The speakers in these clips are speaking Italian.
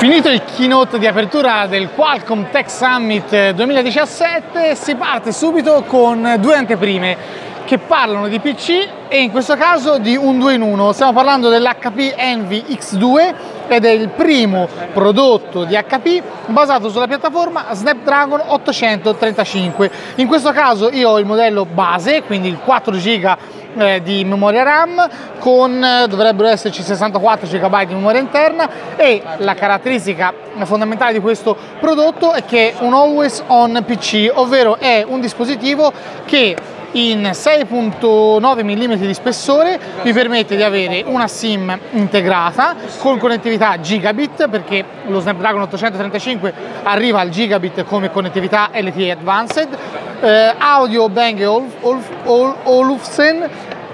Finito il keynote di apertura del Qualcomm Tech Summit 2017 si parte subito con due anteprime che parlano di PC e in questo caso di un 2 in 1. Stiamo parlando dell'HP Envy X2 ed è il primo prodotto di HP basato sulla piattaforma Snapdragon 835. In questo caso io ho il modello base, quindi il 4 GB eh, di memoria RAM con eh, dovrebbero esserci 64 GB di memoria interna e la caratteristica fondamentale di questo prodotto è che è un always on PC, ovvero è un dispositivo che in 6.9 mm di spessore vi permette di avere una SIM integrata con connettività gigabit perché lo Snapdragon 835 arriva al gigabit come connettività LTE Advanced eh, audio Bang Olufsen.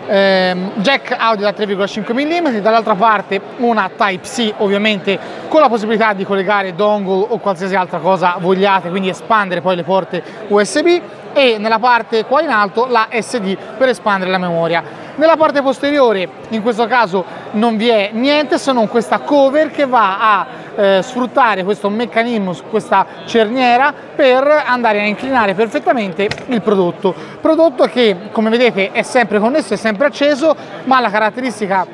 Ehm, jack audio da 3,5 mm, dall'altra parte una Type-C ovviamente con la possibilità di collegare dongle o qualsiasi altra cosa vogliate, quindi espandere poi le porte USB e nella parte qua in alto la SD per espandere la memoria. Nella parte posteriore in questo caso non vi è niente se non questa cover che va a eh, sfruttare questo meccanismo, questa cerniera per andare a inclinare perfettamente il prodotto. Prodotto che come vedete è sempre connesso, è sempre acceso, ma la caratteristica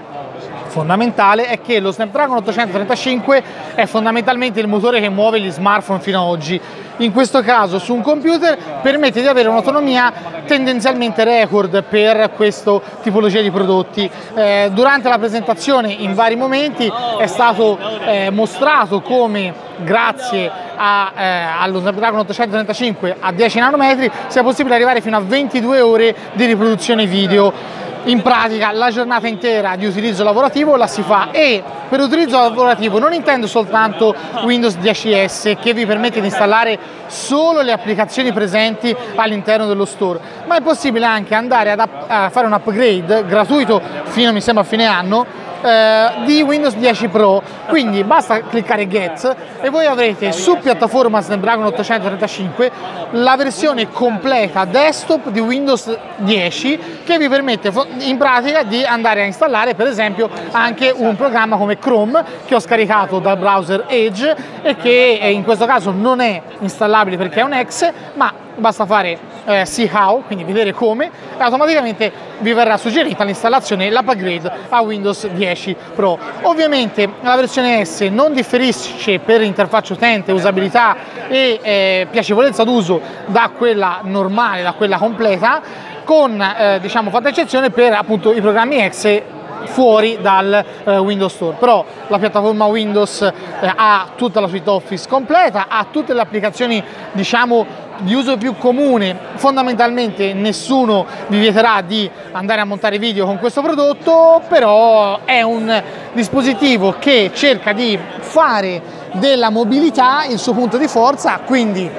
fondamentale è che lo Snapdragon 835 è fondamentalmente il motore che muove gli smartphone fino ad oggi. In questo caso su un computer permette di avere un'autonomia tendenzialmente record per questa tipologia di prodotti. Eh, durante la presentazione in vari momenti è stato eh, mostrato come grazie a, eh, allo Snapdragon 835 a 10 nanometri sia possibile arrivare fino a 22 ore di riproduzione video in pratica la giornata intera di utilizzo lavorativo la si fa e per utilizzo lavorativo non intendo soltanto Windows 10S che vi permette di installare solo le applicazioni presenti all'interno dello store, ma è possibile anche andare a fare un upgrade gratuito fino mi sembra a fine anno eh, di Windows 10 Pro. Quindi basta cliccare Get e voi avrete su piattaforma Snapdragon 835 la versione completa desktop di Windows 10 che vi permette in pratica di andare a installare per esempio anche un programma come Chrome che ho scaricato dal browser Edge e che in questo caso non è installabile perché è un exe ma basta fare eh, see how, quindi vedere come, e automaticamente vi verrà suggerita l'installazione e l'upgrade a Windows 10 Pro. Ovviamente la versione S non differisce per interfaccia utente, usabilità e eh, piacevolezza d'uso da quella normale, da quella completa, con eh, diciamo fatta eccezione per appunto i programmi exe fuori dal eh, Windows Store però la piattaforma Windows eh, ha tutta la suite Office completa ha tutte le applicazioni diciamo di uso più comune, fondamentalmente nessuno vi vieterà di andare a montare video con questo prodotto, però è un dispositivo che cerca di fare della mobilità il suo punto di forza, quindi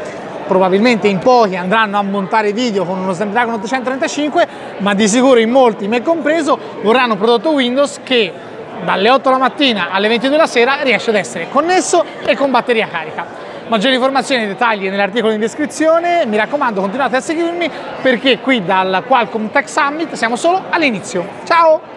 probabilmente in pochi andranno a montare video con uno Snapdragon 835, ma di sicuro in molti, me compreso, vorranno un prodotto Windows che dalle 8 la mattina alle 22 della sera riesce ad essere connesso e con batteria carica. Maggiori informazioni e dettagli nell'articolo in descrizione, mi raccomando continuate a seguirmi perché qui dal Qualcomm Tech Summit siamo solo all'inizio. Ciao!